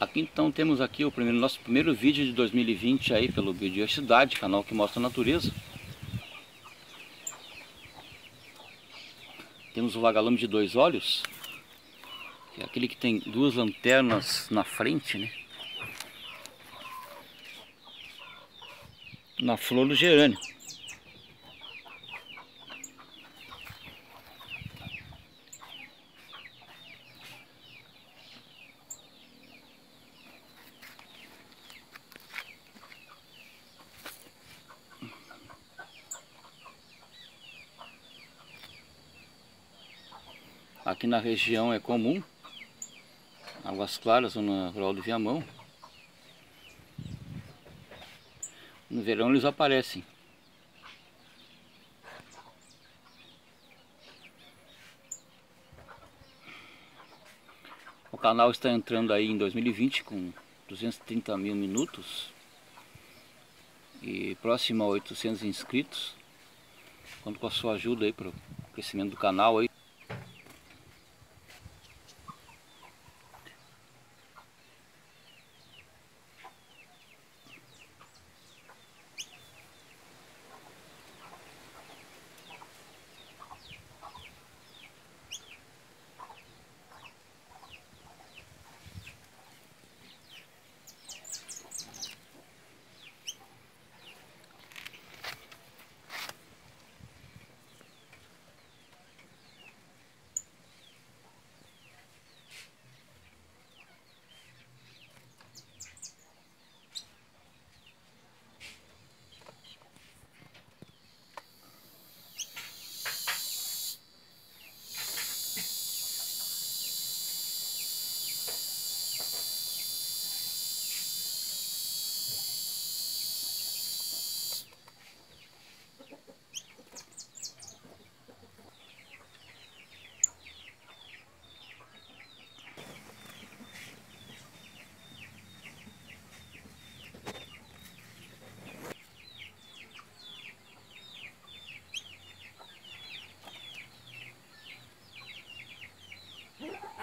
Aqui então temos aqui o primeiro, nosso primeiro vídeo de 2020 aí pelo Biodiversidade, canal que mostra a natureza. Temos o vagalume de dois olhos, que é aquele que tem duas lanternas na frente, né? Na flor do gerânio. Aqui na região é comum, Águas Claras, zona rural do Viamão. No verão eles aparecem. O canal está entrando aí em 2020 com 230 mil minutos e próximo a 800 inscritos. Conto com a sua ajuda aí para o crescimento do canal aí.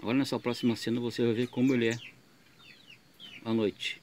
Agora nessa próxima cena você vai ver como ele é à noite.